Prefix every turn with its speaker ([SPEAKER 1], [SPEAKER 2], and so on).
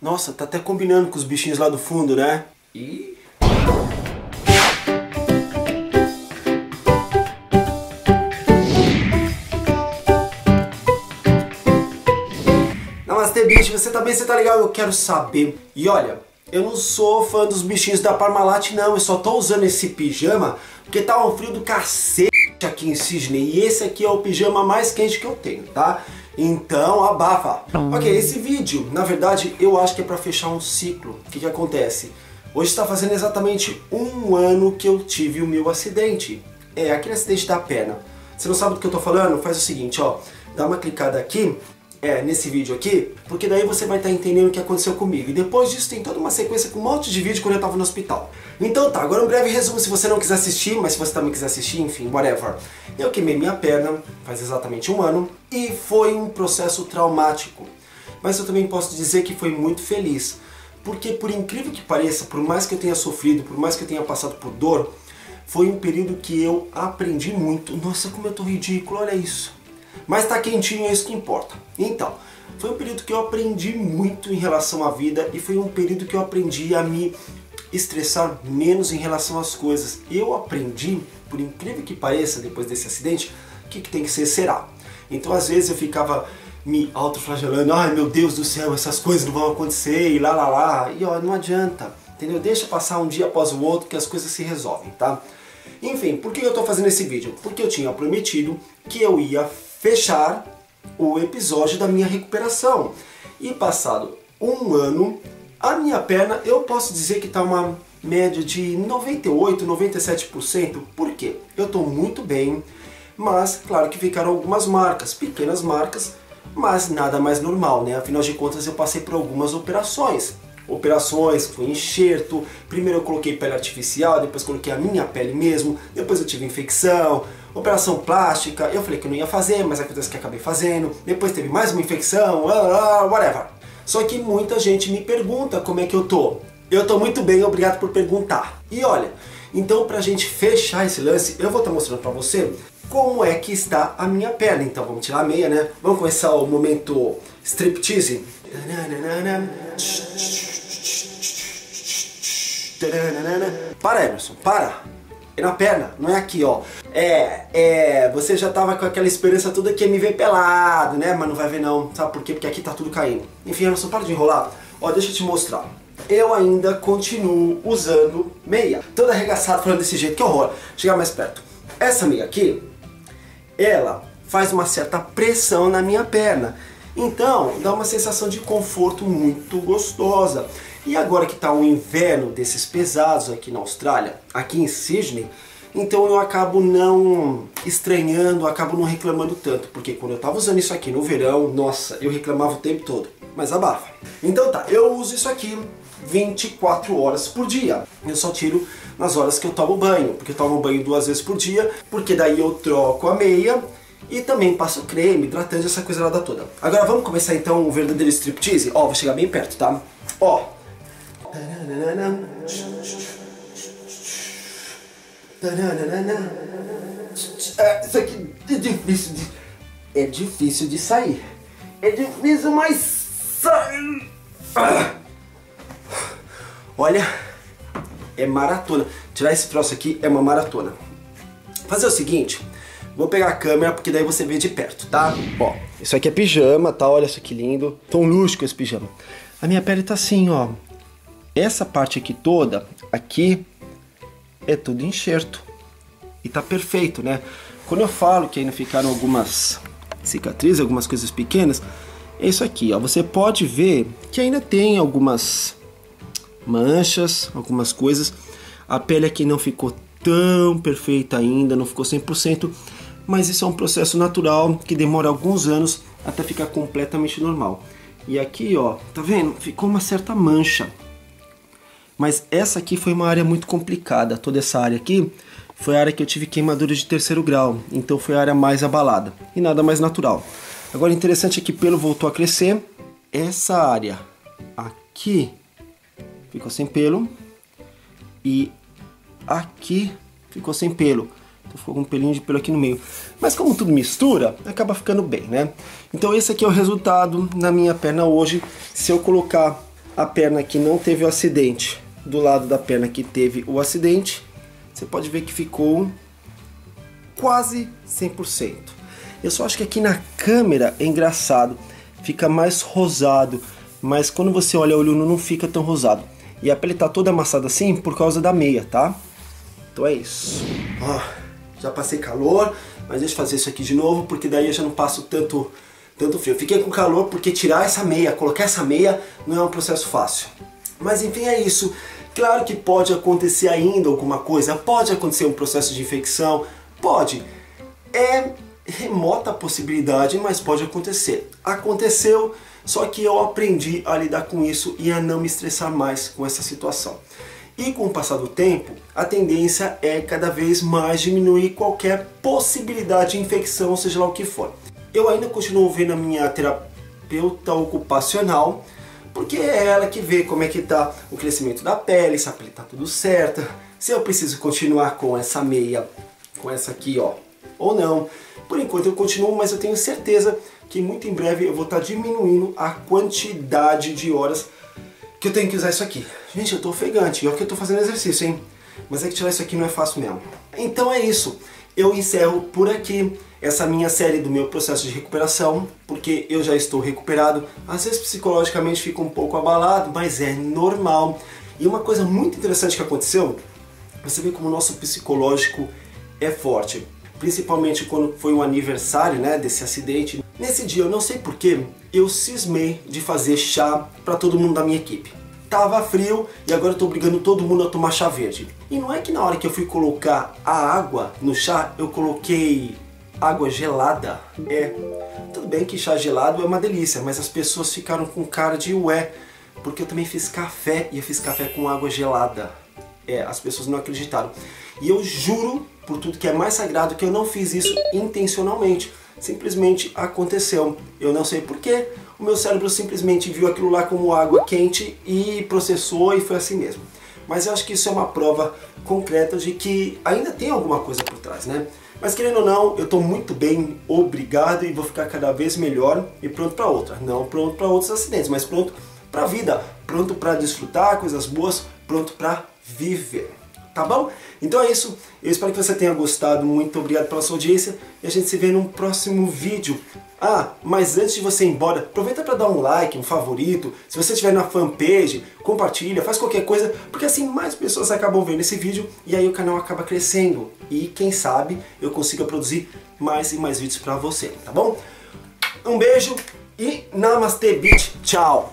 [SPEAKER 1] Nossa, tá até combinando com os bichinhos lá do fundo, né? E Namastê, bicho, você tá bem? Você tá legal? Eu quero saber. E olha, eu não sou fã dos bichinhos da Parmalat, não. Eu só tô usando esse pijama porque tá um frio do cacete aqui em Sydney. E esse aqui é o pijama mais quente que eu tenho, tá? Então, abafa. Ok, esse vídeo, na verdade, eu acho que é pra fechar um ciclo. O que que acontece? Hoje está fazendo exatamente um ano que eu tive o meu acidente. É, aquele acidente da perna. Você não sabe do que eu tô falando? Faz o seguinte, ó. Dá uma clicada aqui é, nesse vídeo aqui, porque daí você vai estar tá entendendo o que aconteceu comigo. E depois disso tem toda uma sequência com um monte de vídeo quando eu estava no hospital. Então tá, agora um breve resumo se você não quiser assistir, mas se você também quiser assistir, enfim, whatever. Eu queimei minha perna faz exatamente um ano e foi um processo traumático. Mas eu também posso dizer que foi muito feliz. Porque por incrível que pareça, por mais que eu tenha sofrido, por mais que eu tenha passado por dor, foi um período que eu aprendi muito. Nossa, como eu tô ridículo, olha isso. Mas tá quentinho, é isso que importa. Então, foi um período que eu aprendi muito em relação à vida e foi um período que eu aprendi a me estressar menos em relação às coisas. Eu aprendi, por incrível que pareça, depois desse acidente, o que, que tem que ser será. Então às vezes eu ficava me autoflagelando, ai meu Deus do céu, essas coisas não vão acontecer e lá lá lá. E ó, não adianta, entendeu? Deixa passar um dia após o outro que as coisas se resolvem, tá? Enfim, por que eu tô fazendo esse vídeo? Porque eu tinha prometido que eu ia fechar o episódio da minha recuperação. E passado um ano, a minha perna eu posso dizer que está uma média de 98, 97%. Por quê? Eu estou muito bem, mas claro que ficaram algumas marcas, pequenas marcas, mas nada mais normal, né? Afinal de contas eu passei por algumas operações. Operações, foi enxerto, primeiro eu coloquei pele artificial, depois coloquei a minha pele mesmo, depois eu tive infecção, operação plástica, eu falei que eu não ia fazer, mas acontece que acabei fazendo, depois teve mais uma infecção, whatever. Só que muita gente me pergunta como é que eu tô. Eu tô muito bem, obrigado por perguntar. E olha, então pra gente fechar esse lance, eu vou estar tá mostrando pra você como é que está a minha perna. Então vamos tirar a meia, né? Vamos começar o momento striptease. Para Emerson, para! É na perna, não é aqui, ó. É, é, você já tava com aquela esperança toda que ia me ver pelado, né? Mas não vai ver não, sabe por quê? Porque aqui tá tudo caindo. Enfim, Emerson, para de enrolar. Ó, deixa eu te mostrar. Eu ainda continuo usando meia. Toda arregaçada, falando desse jeito, que horror. Chegar mais perto. Essa meia aqui, ela faz uma certa pressão na minha perna. Então, dá uma sensação de conforto muito gostosa. E agora que está o inverno desses pesados aqui na Austrália, aqui em Sydney, então eu acabo não estranhando, acabo não reclamando tanto, porque quando eu estava usando isso aqui no verão, nossa, eu reclamava o tempo todo, mas abafa. Então tá, eu uso isso aqui 24 horas por dia. Eu só tiro nas horas que eu tomo banho, porque eu tomo banho duas vezes por dia, porque daí eu troco a meia e também passo creme, hidratante, essa coisa lá da toda. Agora vamos começar então o verdadeiro striptease? Ó, vou chegar bem perto, tá? Ó, é, isso aqui é difícil de. É difícil de sair. É difícil, mas sai. Olha, é maratona. Tirar esse troço aqui é uma maratona. Fazer o seguinte, vou pegar a câmera porque daí você vê de perto, tá? Ó, isso aqui é pijama, tá? Olha isso que lindo. Um luxo esse pijama. A minha pele tá assim, ó. Essa parte aqui toda, aqui, é tudo enxerto. E tá perfeito, né? Quando eu falo que ainda ficaram algumas cicatrizes, algumas coisas pequenas, é isso aqui, ó. Você pode ver que ainda tem algumas manchas, algumas coisas. A pele aqui não ficou tão perfeita ainda, não ficou 100%, mas isso é um processo natural que demora alguns anos até ficar completamente normal. E aqui, ó, tá vendo? Ficou uma certa mancha. Mas essa aqui foi uma área muito complicada. Toda essa área aqui foi a área que eu tive queimadura de terceiro grau. Então foi a área mais abalada. E nada mais natural. Agora interessante é que pelo voltou a crescer. Essa área aqui ficou sem pelo. E aqui ficou sem pelo. Ficou com um pelinho de pelo aqui no meio. Mas como tudo mistura, acaba ficando bem, né? Então esse aqui é o resultado na minha perna hoje. Se eu colocar a perna que não teve o acidente do lado da perna que teve o acidente, você pode ver que ficou quase 100%. Eu só acho que aqui na câmera é engraçado, fica mais rosado, mas quando você olha o olho não fica tão rosado. E a pele tá toda amassada assim por causa da meia, tá? Então é isso. Ó, já passei calor, mas deixa eu fazer isso aqui de novo, porque daí eu já não passo tanto, tanto frio. Fiquei com calor porque tirar essa meia, colocar essa meia, não é um processo fácil. Mas enfim, é isso. Claro que pode acontecer ainda alguma coisa, pode acontecer um processo de infecção, pode. É remota a possibilidade, mas pode acontecer. Aconteceu, só que eu aprendi a lidar com isso e a não me estressar mais com essa situação. E com o passar do tempo, a tendência é cada vez mais diminuir qualquer possibilidade de infecção, seja lá o que for. Eu ainda continuo vendo a minha terapeuta ocupacional, porque é ela que vê como é que está o crescimento da pele, se a pele está tudo certa, se eu preciso continuar com essa meia, com essa aqui, ó, ou não. Por enquanto eu continuo, mas eu tenho certeza que muito em breve eu vou estar tá diminuindo a quantidade de horas que eu tenho que usar isso aqui. Gente, eu tô ofegante, olha que eu tô fazendo exercício, hein? Mas é que tirar isso aqui não é fácil mesmo. Então é isso. Eu encerro por aqui essa minha série do meu processo de recuperação, porque eu já estou recuperado. Às vezes psicologicamente fico um pouco abalado, mas é normal. E uma coisa muito interessante que aconteceu, você vê como o nosso psicológico é forte. Principalmente quando foi o aniversário né, desse acidente. Nesse dia, eu não sei porquê, eu cismei de fazer chá para todo mundo da minha equipe. Tava frio e agora eu tô obrigando todo mundo a tomar chá verde. E não é que na hora que eu fui colocar a água no chá, eu coloquei água gelada. É, tudo bem que chá gelado é uma delícia, mas as pessoas ficaram com cara de ué, porque eu também fiz café e eu fiz café com água gelada. É, as pessoas não acreditaram. E eu juro por tudo que é mais sagrado que eu não fiz isso intencionalmente simplesmente aconteceu. Eu não sei porquê, o meu cérebro simplesmente viu aquilo lá como água quente e processou e foi assim mesmo. Mas eu acho que isso é uma prova concreta de que ainda tem alguma coisa por trás, né? Mas querendo ou não, eu estou muito bem, obrigado e vou ficar cada vez melhor e pronto para outra. Não pronto para outros acidentes, mas pronto para a vida, pronto para desfrutar coisas boas, pronto para viver tá bom? Então é isso, eu espero que você tenha gostado, muito obrigado pela sua audiência e a gente se vê num próximo vídeo. Ah, mas antes de você ir embora, aproveita para dar um like, um favorito, se você estiver na fanpage, compartilha, faz qualquer coisa, porque assim mais pessoas acabam vendo esse vídeo e aí o canal acaba crescendo e quem sabe eu consiga produzir mais e mais vídeos para você, tá bom? Um beijo e Namaste Beach, tchau!